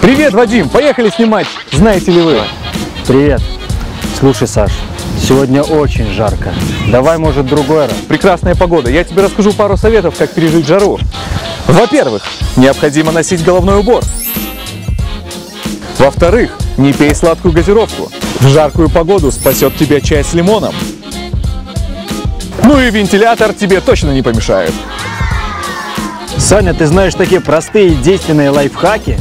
Привет, Вадим! Поехали снимать! Знаете ли вы? Привет. Слушай, Саш, сегодня очень жарко. Давай, может, другой раз. Прекрасная погода. Я тебе расскажу пару советов, как пережить жару. Во-первых, необходимо носить головной убор. Во-вторых, не пей сладкую газировку. В жаркую погоду спасет тебя чай с лимоном. Ну и вентилятор тебе точно не помешает. Саня, ты знаешь такие простые и действенные лайфхаки?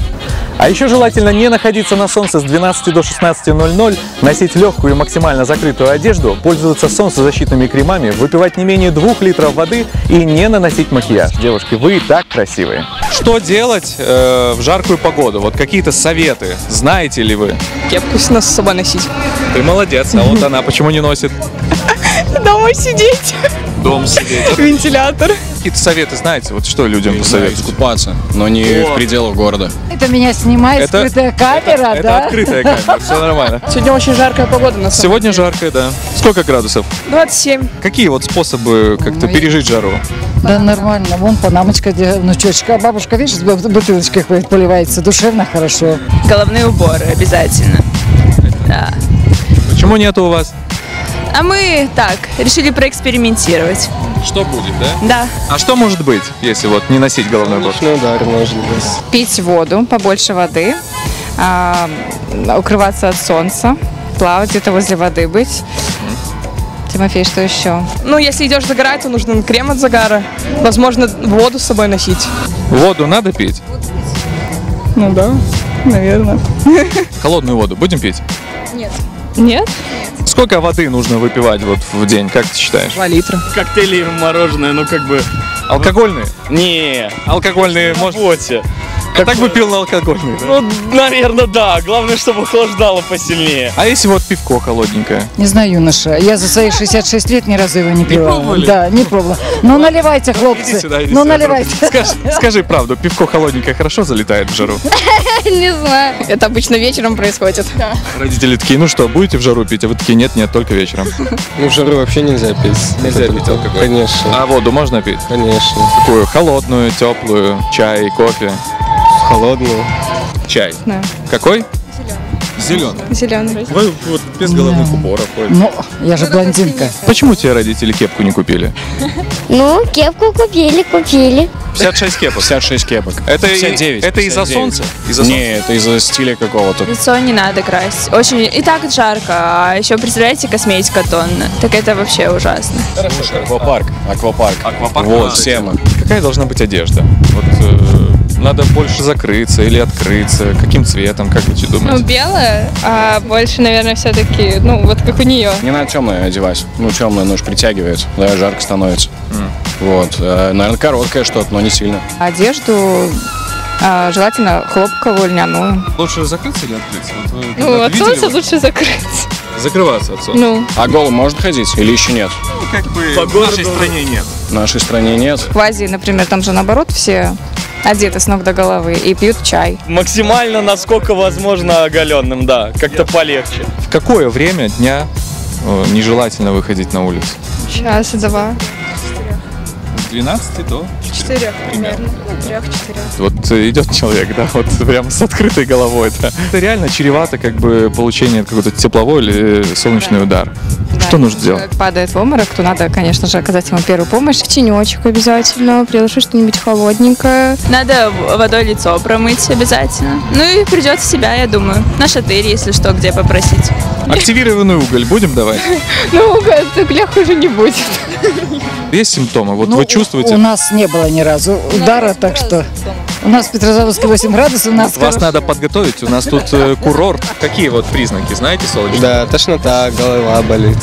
А еще желательно не находиться на солнце с 12 до 16.00, носить легкую и максимально закрытую одежду, пользоваться солнцезащитными кремами, выпивать не менее 2 литров воды и не наносить макияж. Девушки, вы и так красивые. Что делать э, в жаркую погоду? Вот какие-то советы. Знаете ли вы? Кепку с нас с собой носить. Ты молодец, а вот она почему не носит? Дома сидеть. Дом сидеть. Вентилятор. Какие-то советы знаете? Вот что людям посоветуете? Искупаться, но не в пределах города. Это меня снимает Это- скрытая камера, Это да? открытая камера, все нормально. Сегодня очень жаркая погода на самом Сегодня жарко, да. Сколько градусов? 27. Какие вот способы как-то Ну, пережить жару? Да, нормально. Вон панамочка, где внучочка. А бабушка, видишь, в бутылочках поливается. Душевно, хорошо. Головные уборы обязательно. Да. Почему нету у вас? А мы так, решили проэкспериментировать. Что будет, да? Да. А что может быть, если вот не носить головной убор? удар может быть. пить воду, побольше воды, а, укрываться от солнца, плавать где-то возле воды быть. Тимофей, что еще? Ну, если идешь загорать, то нужно крем от загара. Возможно, воду с собой носить. Воду надо пить? Ну да, наверное. Холодную воду будем пить? Нет? Сколько воды нужно выпивать вот в день, как ты считаешь? 2 литра. коктейли и мороженое, ну как бы... Алкогольные? Не, Алкогольные, может... А так бы пил на алкогольные, да? Ну, наверное, да. Главное, чтобы охлаждало посильнее. А если вот пивко холодненькое? Не знаю, юноша. Я за свои 66 лет ни разу его не пила. пробовали? Да, не пробовала. Ну, наливайте, хлопцы. Иди сюда, иди ну, сюда. наливайте. Скажи, скажи правду, пивко холодненькое хорошо залетает в жару? Не знаю. Это обычно вечером происходит. Родители такие, ну что, будете в жару пить? А вы такие, нет, нет, только вечером. Ну, в жару вообще нельзя пить. Нельзя пить алкоголь? Конечно, А воду можно пить? конечно. Какую? Холодную, теплую, чай, кофе? Холодную. Чай. Да. Какой? Зеленый. Зеленый. Вы вот без головных уборов ходите. Ну, я же блондинка. Почему тебе родители кепку не купили? Ну, кепку купили, купили. 56 кепок. 56 кепок. Это, и- 59. это из-за 59. солнца? Из-за солнца? Не, это из-за стиля какого-то. Лицо не надо красить. Очень и так жарко, а еще представляете косметика тонна. Так это вообще ужасно. Аквапарк. Аквапарк. Аквапарк. Вот, тема. Какая должна быть одежда? Вот э, надо больше закрыться или открыться? Каким цветом? Как вы Ну, думаете? белое, а больше, наверное, все-таки, ну, вот как у нее. Не надо темное одевать. Ну, темное, ну, ж притягивает. Да, жарко становится. Вот. Э, Наверное, короткое что-то, но не сильно. Одежду а, желательно хлопковую, льняную. Лучше закрыться или открыться? Вот вы Ну, от солнца вот лучше закрыть. Закрываться от солнца. Ну, А голым можно ходить или еще нет? как бы в нашей стране нет. В нашей стране нет. в Азии, например, там же наоборот все одеты с ног до головы и пьют чай. Максимально, насколько возможно, оголенным, да. Как-то полегче. В какое время дня э, нежелательно выходить на улицу? Час, два, С 12 до четырех примерно. Трех-четырех. Вот э, идет человек, да, вот прям с открытой головой, да. Это реально чревато как бы получение какой-то тепловой или солнечный удар. Что нужно делать? Человек падает в обморок, то надо, конечно же, оказать ему первую помощь. Тенечек обязательно, приложи что-нибудь холодненькое. Надо водой лицо промыть обязательно. Ну и придет в себя, я думаю. На шатырь, если что, где попросить. Активированный уголь будем давать? Ну, угля хуже не будет. Есть симптомы? Вот Ну, вы У чувствуете? нас не было ни разу удара, так что... У нас в Петрозаводске 8 градусов, у нас Вас хорошо. надо подготовить, у нас тут э, курорт. Какие вот признаки, знаете, солнечные? Да, тошнота, голова болит.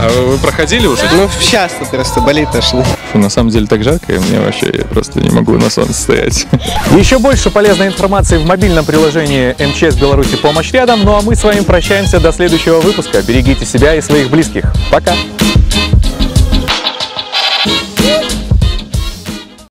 А вы, вы проходили уже? Ну, часто просто болит тошнит. Фу, на самом деле так жарко, и мне вообще я просто не могу на солнце стоять. Еще больше полезной информации в мобильном приложении МЧС Беларуси «Помощь рядом». Ну а мы с вами прощаемся до следующего выпуска. Берегите себя и своих близких. Пока!